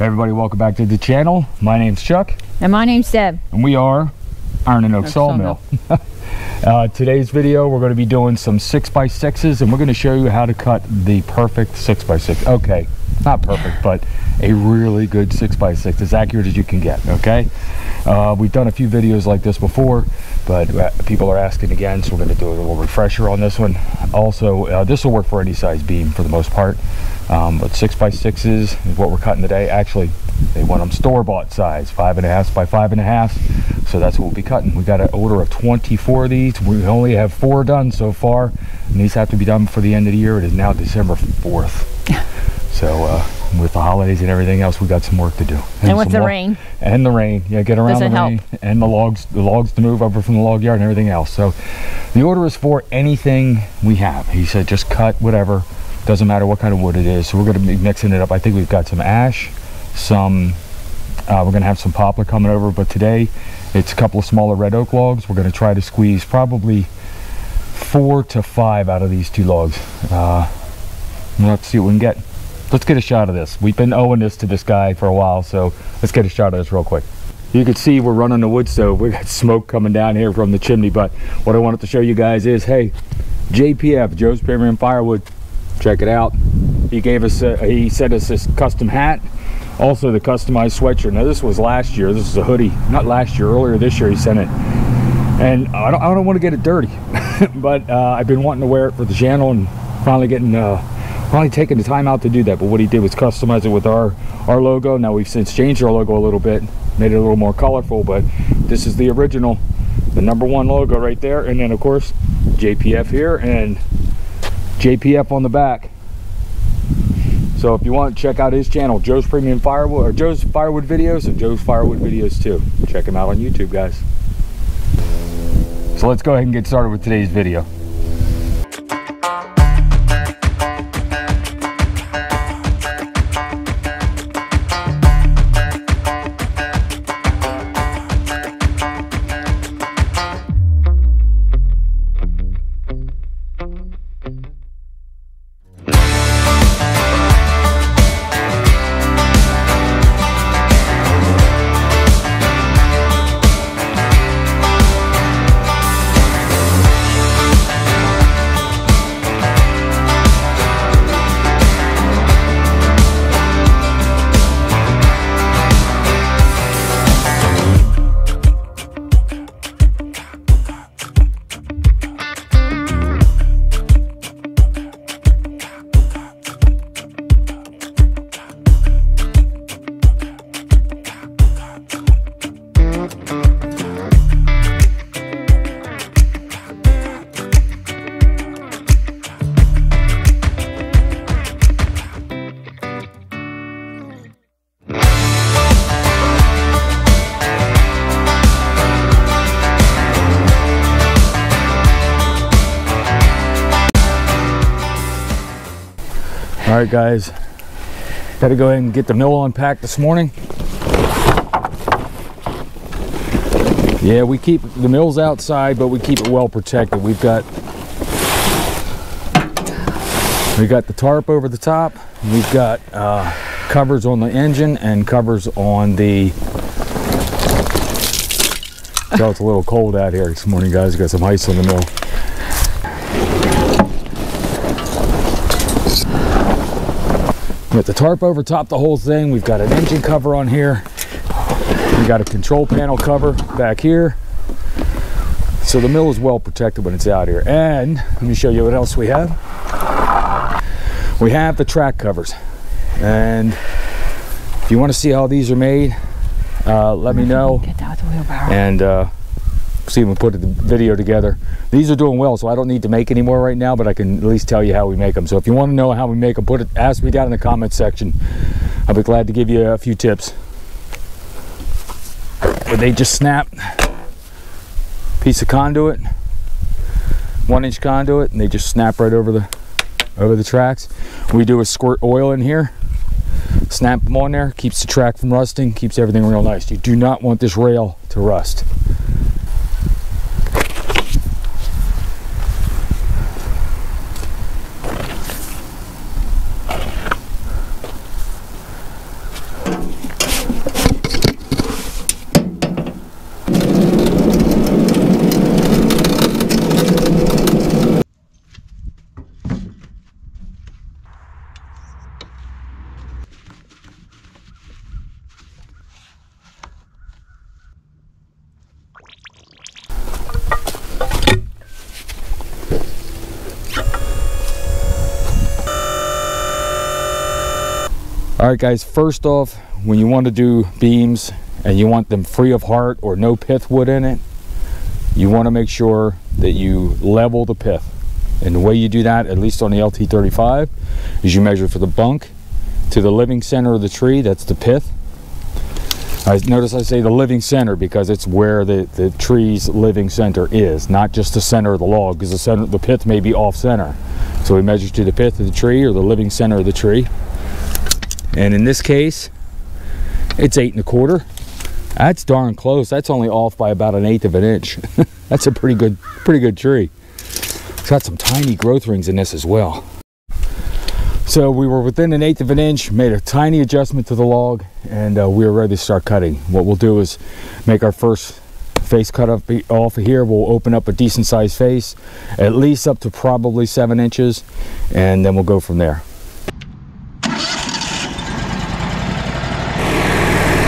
Hey everybody, welcome back to the channel. My name's Chuck. And my name's Deb. And we are Iron and Oak, Oak Sawmill. uh, today's video, we're going to be doing some 6x6s and we're going to show you how to cut the perfect 6x6. Okay, not perfect, but a really good 6x6, as accurate as you can get, okay? Uh, we've done a few videos like this before, but uh, people are asking again, so we're going to do a little refresher on this one. Also, uh, this will work for any size beam for the most part. Um, but six by sixes is what we're cutting today. Actually, they want them store-bought size, five and a half by five and a half. So that's what we'll be cutting. We got an order of 24 of these. We only have four done so far, and these have to be done before the end of the year. It is now December 4th. so uh, with the holidays and everything else, we got some work to do. And, and with the rain. And the rain. Yeah, get around Doesn't the rain. Help. And the logs, the logs to move over from the log yard and everything else. So the order is for anything we have. He said just cut whatever doesn't matter what kind of wood it is. So we're going to be mixing it up. I think we've got some ash, some, uh, we're going to have some poplar coming over, but today it's a couple of smaller red oak logs. We're going to try to squeeze probably four to five out of these two logs. Uh, let's see what we can get. Let's get a shot of this. We've been owing this to this guy for a while, so let's get a shot of this real quick. You can see we're running the wood stove. We got smoke coming down here from the chimney, but what I wanted to show you guys is, hey, JPF, Joe's Premium Firewood, check it out he gave us a, he sent us this custom hat also the customized sweatshirt now this was last year this is a hoodie not last year earlier this year he sent it and i don't, I don't want to get it dirty but uh, i've been wanting to wear it for the channel and finally getting uh, finally taking the time out to do that but what he did was customize it with our our logo now we've since changed our logo a little bit made it a little more colorful but this is the original the number one logo right there and then of course jpf here and JPF on the back. So if you want to check out his channel, Joe's Premium Firewood, or Joe's Firewood Videos, and Joe's Firewood Videos too. Check him out on YouTube, guys. So let's go ahead and get started with today's video. All right guys. Got to go ahead and get the mill unpacked this morning. Yeah we keep the mill's outside but we keep it well protected. We've got we got the tarp over the top. We've got uh, covers on the engine and covers on the so it's a little cold out here this morning guys. Got some ice on the mill We got the tarp over top the whole thing. We've got an engine cover on here. We got a control panel cover back here. So the mill is well protected when it's out here. And let me show you what else we have. We have the track covers. And if you want to see how these are made, uh, let me know. Get that with the wheelbarrow. And uh, we put the video together. These are doing well, so I don't need to make any more right now, but I can at least tell you how we make them. So if you want to know how we make them, put it, ask me down in the comments section. I'll be glad to give you a few tips. But they just snap piece of conduit, one inch conduit, and they just snap right over the over the tracks. We do a squirt oil in here, snap them on there, keeps the track from rusting, keeps everything real nice. You do not want this rail to rust. Right, guys, first off, when you want to do beams and you want them free of heart or no pith wood in it, you want to make sure that you level the pith. And the way you do that, at least on the LT35, is you measure for the bunk to the living center of the tree, that's the pith. I notice I say the living center because it's where the, the tree's living center is, not just the center of the log, because the center the pith may be off center. So we measure to the pith of the tree or the living center of the tree. And in this case, it's eight and a quarter. That's darn close. That's only off by about an eighth of an inch. That's a pretty good, pretty good tree. It's got some tiny growth rings in this as well. So we were within an eighth of an inch, made a tiny adjustment to the log, and uh, we were ready to start cutting. What we'll do is make our first face cut up off of here. We'll open up a decent sized face, at least up to probably seven inches, and then we'll go from there.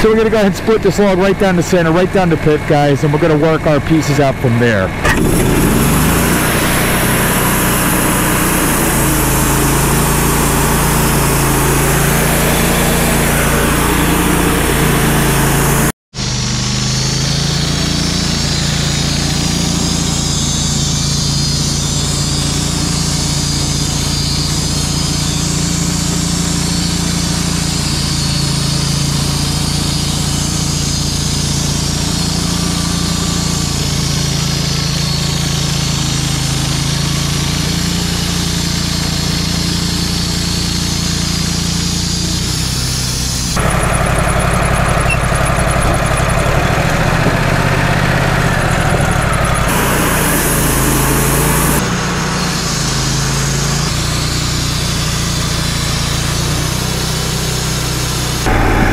So we're gonna go ahead and split this log right down the center, right down the pith, guys, and we're gonna work our pieces out from there.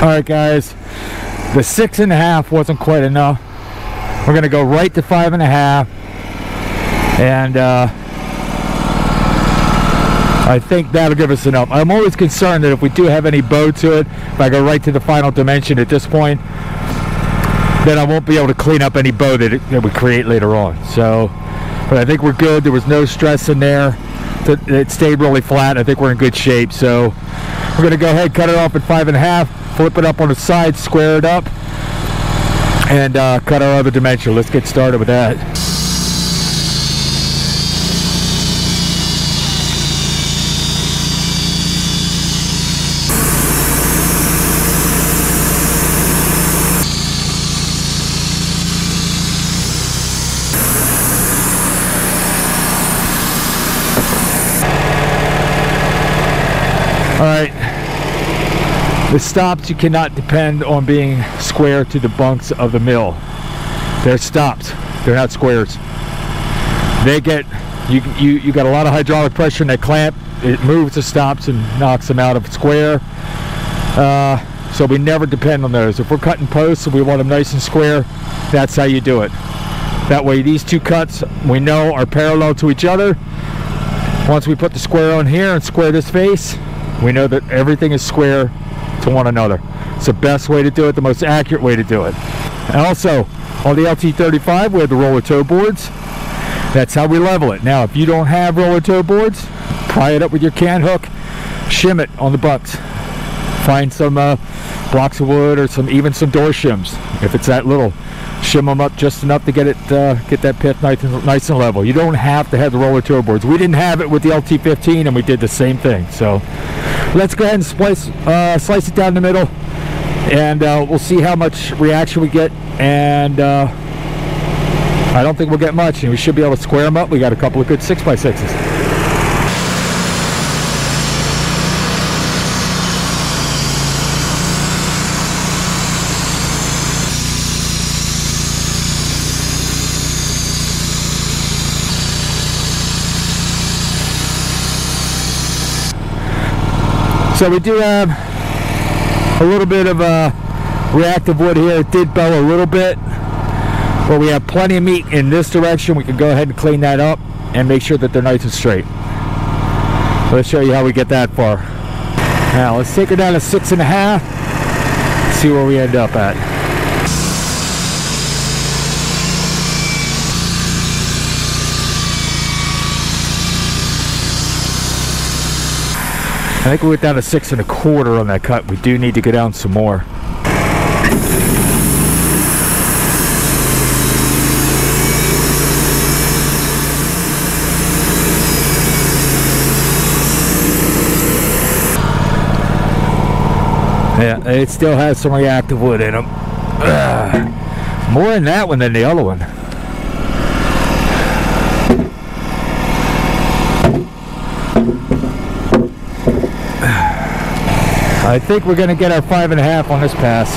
All right guys. The six and a half wasn't quite enough. We're gonna go right to five and a half. And uh, I think that'll give us enough. I'm always concerned that if we do have any bow to it if I go right to the final dimension at this point then I won't be able to clean up any bow that, it, that we create later on. So but I think we're good. There was no stress in there. It stayed really flat. I think we're in good shape. So we're gonna go ahead cut it off at five and a half flip it up on the side, square it up, and uh, cut our other dimension. Let's get started with that. All right, the stops, you cannot depend on being square to the bunks of the mill. They're stops. They're not squares. They get, you, you, you got a lot of hydraulic pressure in that clamp. It moves the stops and knocks them out of square. Uh, so we never depend on those. If we're cutting posts and we want them nice and square, that's how you do it. That way these two cuts we know are parallel to each other. Once we put the square on here and square this face, we know that everything is square to one another. It's the best way to do it, the most accurate way to do it. And also, on the LT35, we have the roller toe boards. That's how we level it. Now, if you don't have roller toe boards, pry it up with your can hook, shim it on the butts. Find some uh, blocks of wood or some even some door shims. If it's that little, shim them up just enough to get it uh, get that pith nice and, nice and level. You don't have to have the roller toe boards. We didn't have it with the LT15 and we did the same thing. So let's go ahead and slice, uh, slice it down the middle and uh, we'll see how much reaction we get and uh, I don't think we'll get much and we should be able to square them up. We got a couple of good 6x6s. So we do have a little bit of a reactive wood here. It did bow a little bit, but we have plenty of meat in this direction. We can go ahead and clean that up and make sure that they're nice and straight. Let's show you how we get that far. Now let's take her down to six and a half, see where we end up at. I think we went down to six and a quarter on that cut. We do need to go down some more. Yeah, it still has some reactive wood in them. Ugh. More in that one than the other one. I think we're going to get our five and a half on this pass.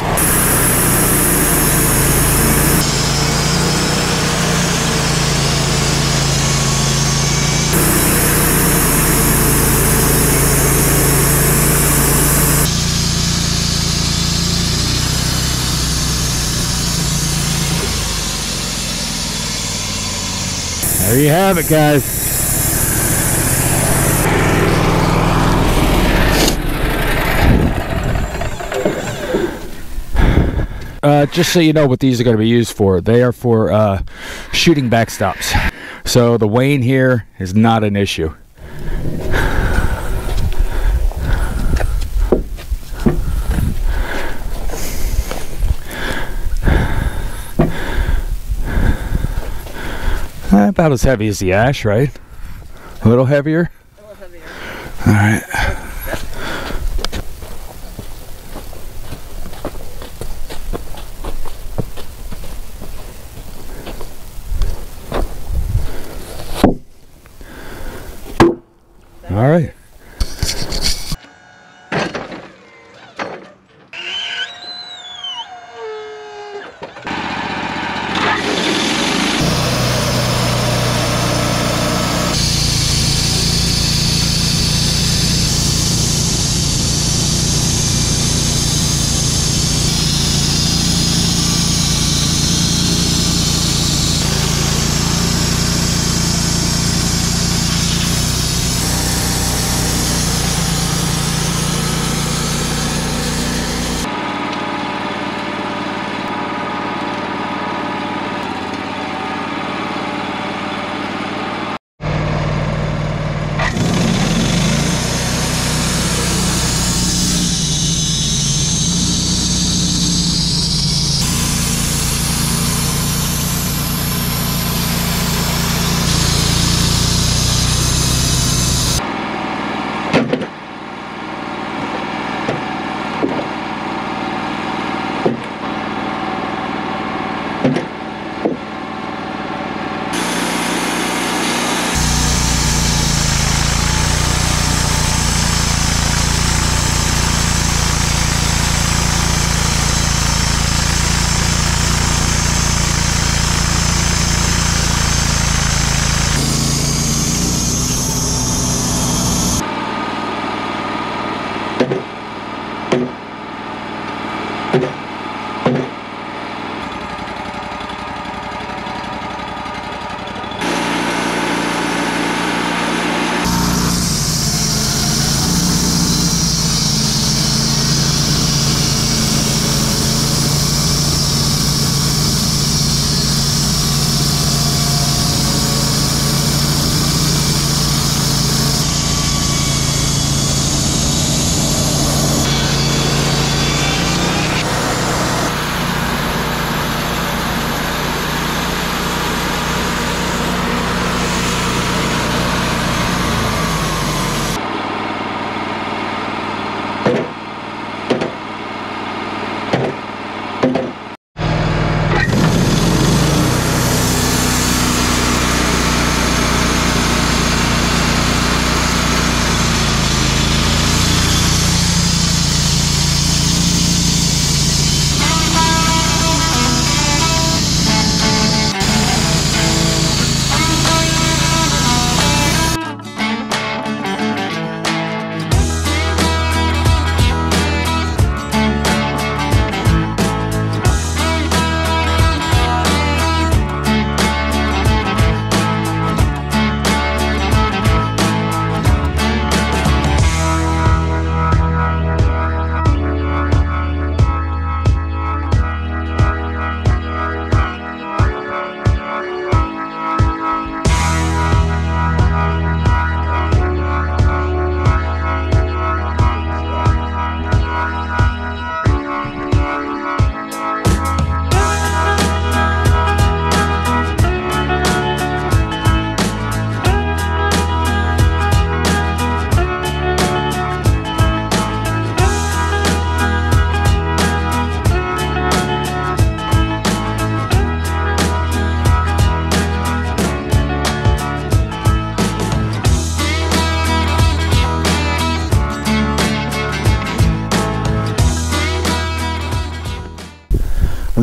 There you have it, guys. Uh, just so you know what these are going to be used for, they are for uh, shooting backstops. So the wane here is not an issue. Uh, about as heavy as the ash, right? A little heavier? A little heavier. All right.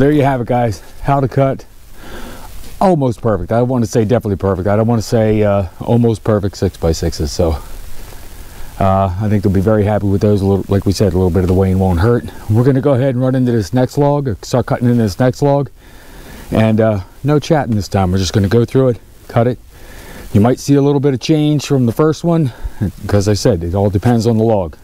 There you have it guys how to cut almost perfect i want to say definitely perfect i don't want to say uh, almost perfect six by sixes so uh, I think they'll be very happy with those. A little, like we said, a little bit of the wane won't hurt. We're going to go ahead and run into this next log, start cutting into this next log. And uh, no chatting this time. We're just going to go through it, cut it. You might see a little bit of change from the first one, because I said, it all depends on the log.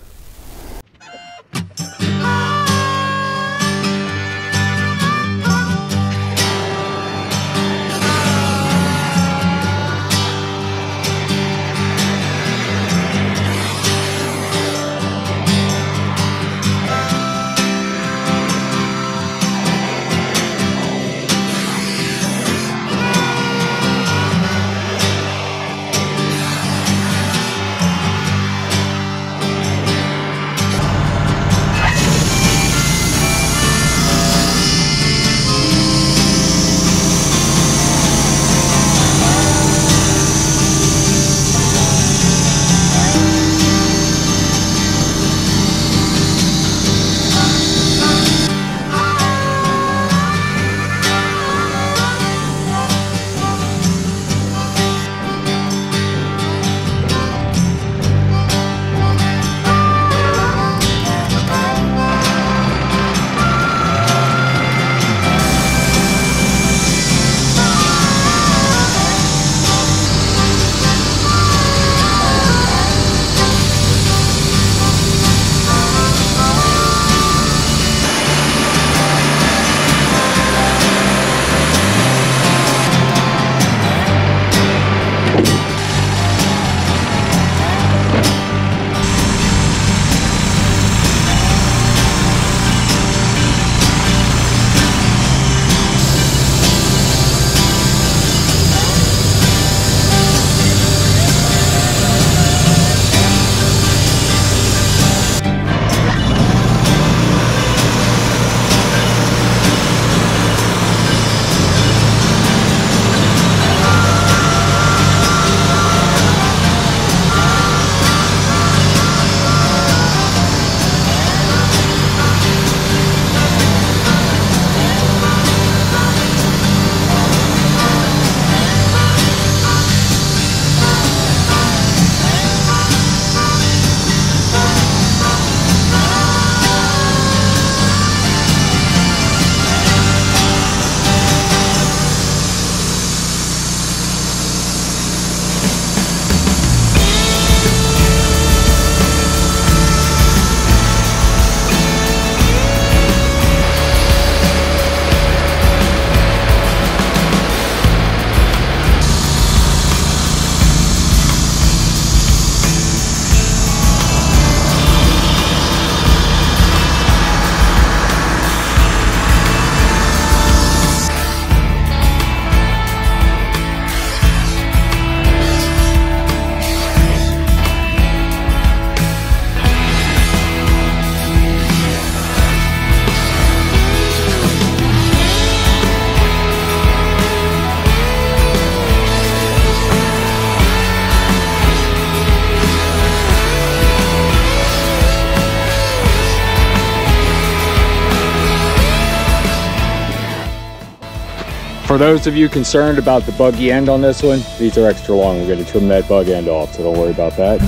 For those of you concerned about the buggy end on this one, these are extra long. We're going to trim that bug end off, so don't worry about that.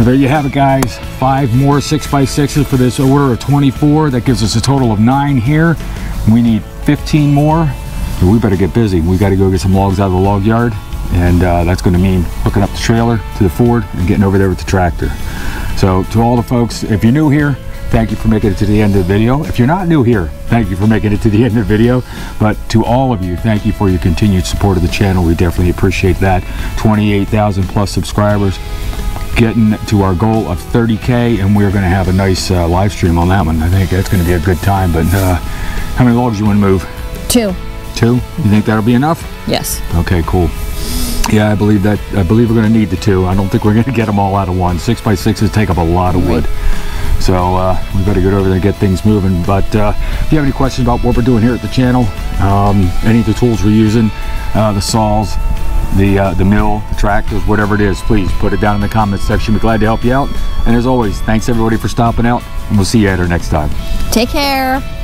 There you have it, guys. Five more 6x6s for this order of 24. That gives us a total of nine here. We need 15 more. So we better get busy. We got to go get some logs out of the log yard. And uh, that's going to mean hooking up the trailer to the Ford and getting over there with the tractor. So to all the folks, if you're new here, thank you for making it to the end of the video. If you're not new here, thank you for making it to the end of the video. But to all of you, thank you for your continued support of the channel. We definitely appreciate that. 28,000 plus subscribers getting to our goal of 30k and we're going to have a nice uh, live stream on that one i think that's going to be a good time but uh, how many logs do you want to move two two you think that'll be enough yes okay cool yeah i believe that i believe we're going to need the two i don't think we're going to get them all out of one six by sixes take up a lot of wood right. So uh, we better get over there and get things moving. But uh, if you have any questions about what we're doing here at the channel, um, any of the tools we're using, uh, the saws, the uh, the mill, the tractors, whatever it is, please put it down in the comments section. We're glad to help you out. And as always, thanks everybody for stopping out, and we'll see you at our next time. Take care.